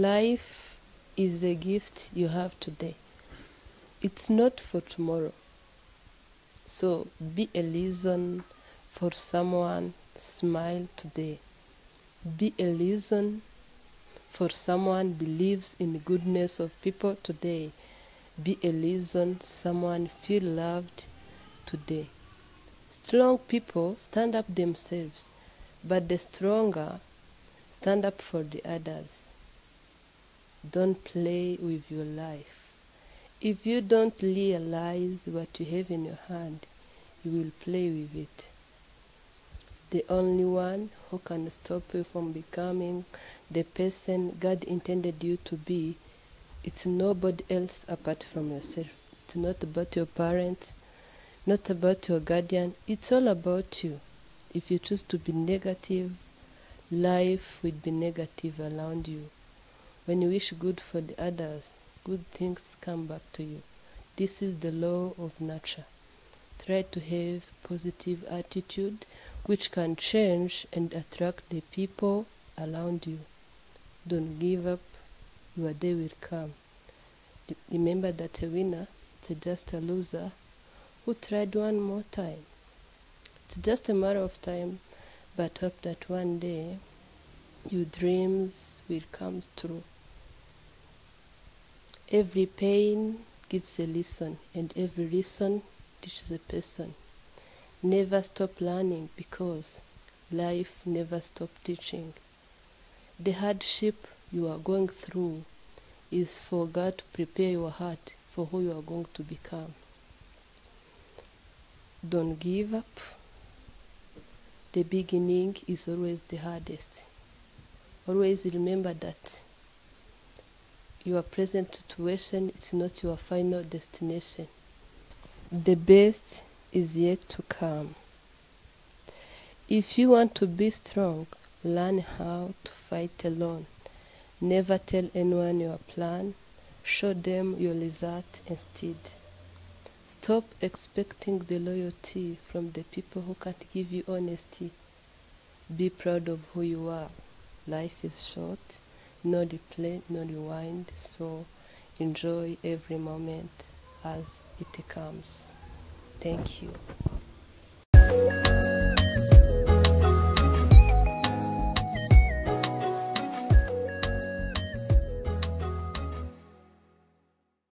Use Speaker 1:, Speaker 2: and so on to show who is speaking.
Speaker 1: Life is a gift you have today. It's not for tomorrow. So be a reason for someone smile today. Be a reason for someone believes in the goodness of people today. Be a reason someone feel loved today. Strong people stand up themselves, but the stronger stand up for the others. Don't play with your life. If you don't realize what you have in your hand, you will play with it. The only one who can stop you from becoming the person God intended you to be, it's nobody else apart from yourself. It's not about your parents, not about your guardian. It's all about you. If you choose to be negative, life will be negative around you. When you wish good for the others, good things come back to you. This is the law of nature. Try to have positive attitude which can change and attract the people around you. Don't give up. Your day will come. Remember that a winner is just a loser who tried one more time. It's just a matter of time, but hope that one day your dreams will come true. Every pain gives a lesson, and every lesson teaches a person. Never stop learning because life never stops teaching. The hardship you are going through is for God to prepare your heart for who you are going to become. Don't give up. The beginning is always the hardest. Always remember that your present situation is not your final destination. The best is yet to come. If you want to be strong, learn how to fight alone. Never tell anyone your plan. Show them your result instead. Stop expecting the loyalty from the people who can't give you honesty. Be proud of who you are. Life is short, no replay, no rewind, so enjoy every moment as it comes. Thank you.